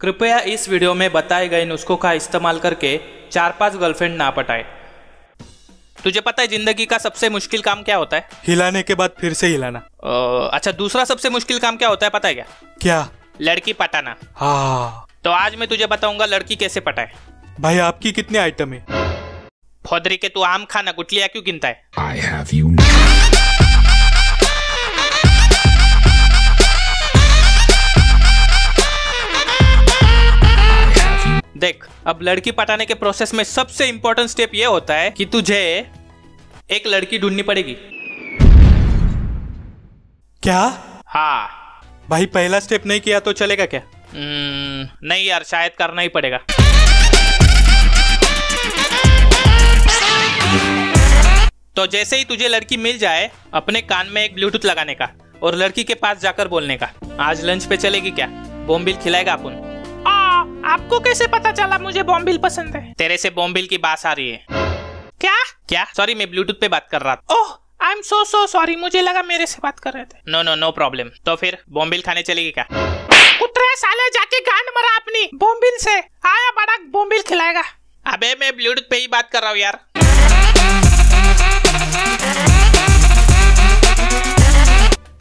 कृपया इस वीडियो में बताए गए नुस्खों का इस्तेमाल करके चार पाँच गर्लफ्रेंड ना पटाए। तुझे पता है ज़िंदगी का सबसे मुश्किल काम क्या होता है? हिलाने के बाद फिर से हिलाना। अ, अच्छा दूसरा सबसे मुश्किल काम क्या होता है पता है क्या? क्या? लड़की पटाना। हाँ। तो आज मैं तुझे बताऊँगा लड़की कैसे पटाए। भाई आपकी कितने आइटम है? फौदरी के तू आम खाना गुटलिया क्यों गिनता है? देख अब लड़की पटाने के प्रोसेस में सबसे इंपॉर्टेंट स्टेप ये होता है कि तुझे एक लड़की ढूंढनी पड़ेगी। क्या? हाँ। भाई पहला स्टेप नहीं किया तो चलेगा क्या? हम्म, नहीं यार शायद करना ही पड़ेगा। तो जैसे ही तुझे लड़की मिल जाए अपने कान में एक ब्लूटूथ लगाने का और लड़की के पास जाकर बोलने का आज लंच पे चलेगी क्या? बोमबिल खिलाएगा अपन। आपको कैसे पता चला मुझे बॉम्बिल पसंद है? तेरे से बॉम्बिल की बात आ रही है। क्या? क्या? सॉरी मैं ब्लूटूथ पे बात कर रहा था। ओह I am so so sorry मुझे लगा मेरे से बात कर रहे थे। नो नो नो प्रॉब्लम तो फिर बॉम्बिल खाने चलेगी क्या? कुतरे साले जाके गांड मरा अपनी बॉम्बिल से। आया बड़ा बॉम्बिल खिलाएगा। अबे मैं ब्लूटूथ पे ही बात कर रहा हूँ यार।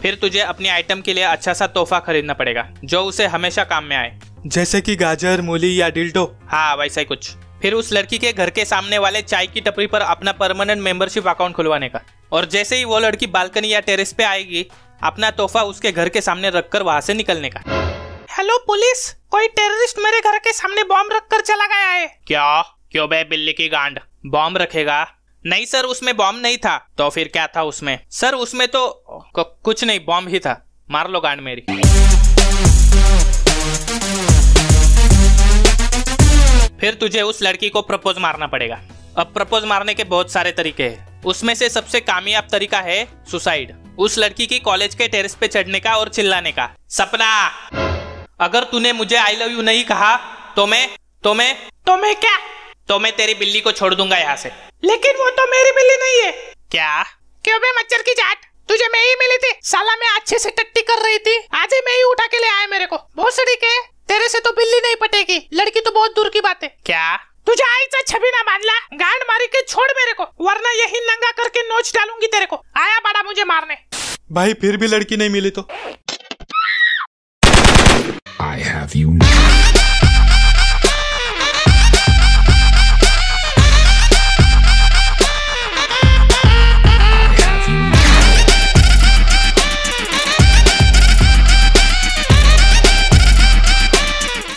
फिर तुझे अपनी आइटम के लिए अच्छा सा तोहफा खरीदना पड़ेगा जो उसे हमेशा काम में आए। जैसे कि गाजर मूली या डिल्डो हाँ वैसा ही कुछ। फिर उस लड़की के घर के सामने वाले चाय की टपरी पर अपना परमानेंट मेंबरशिप अकाउंट खुलवाने का। और जैसे ही वो लड़की बालकनी या टेरेस पे आएगी अपना तोहफा उसके घर के सामने रखकर वहाँ से निकलने का। हेलो पुलिस कोई टेररिस्ट मेरे घर के सामने बॉम्ब रखकर चला गया है। क्या? क्यों बे बिल्ली की गांड? बॉम्ब रखेगा? नहीं सर उसमें बॉम्ब नहीं था। तो फिर क्या था उसमें? सर उसमें तो कुछ नहीं बॉम्ब ही था। मार लो गांड मेरी। फिर तुझे उस लड़की को प्रपोज मारना पड़ेगा। अब प्रपोज मारने के बहुत सारे तरीके हैं। उसमें से सबसे कामयाब तरीका है सुसाइड। उस लड़की की कॉलेज के टेरेस पे चढ़ने का और चिल्लाने का। सपना! अगर तूने मुझे आई लव यू नहीं कहा तो मैं तो मैं तो मैं क्या? तो मैं तेरी बिल्ली को छोड़ दूँगा यहाँ से। लेकिन वो तो मेरी बिल्ली नहीं है। क्या? क्यों बे मच्छर की जाट? तुझे मैं ही मिली थी। साला मैं अच्छे से टट्टी कर रही थी। आज ही मैं ही उठा के ले आया मेरे को। बहुत सड़ी के तेरे से तो बिल्ली नहीं पटेगी। लड़की तो बहुत दूर की बात है। क्या? तुझे आई तो छवि ना मान ला गांड मारी के छोड़ मेरे को वरना यही नंगा करके नोच डालूँगी तेरे को। आया बड़ा मुझे मारने। भाई फिर भी लड़की नहीं मिली तो। I have you now.